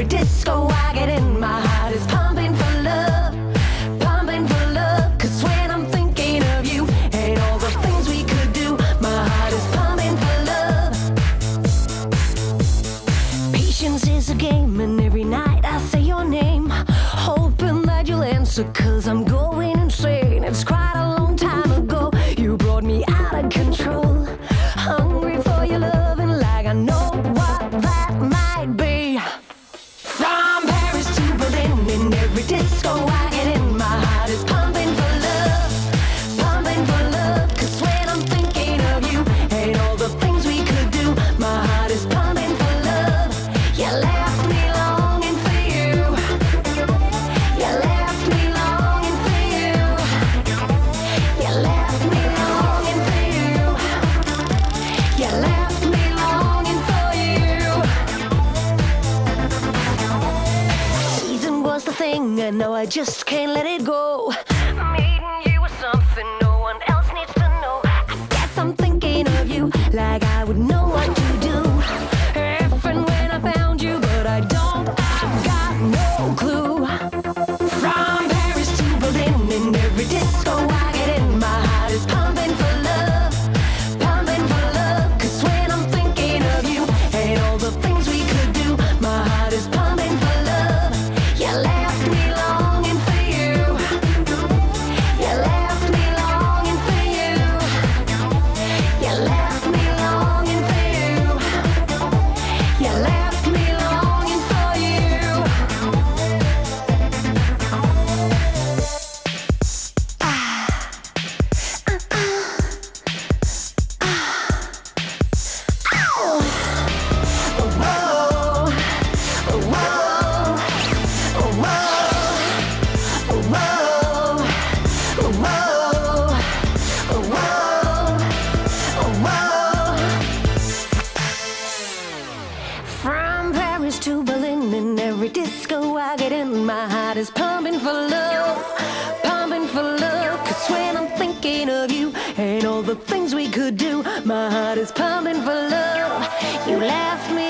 every disco I get in, my heart is pumping for love, pumping for love. Cause when I'm thinking of you and all the things we could do, my heart is pumping for love. Patience is a game, and every night I say your name, hoping that you'll answer. Cause I'm disco. no, I just can't let it go. disco, I get in my heart is pumping for love, pumping for love. Cause when I'm thinking of you and all the things we could do, my heart is pumping for love. You left me.